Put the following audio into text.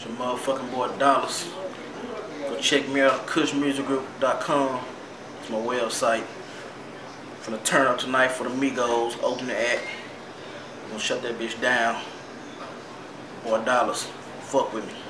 It's your motherfucking boy Dollas. Go check me out, kushmusicgroup.com. It's my website. Gonna turn up tonight for the Migos, open the act. I'm gonna shut that bitch down. Boy Dollas, fuck with me.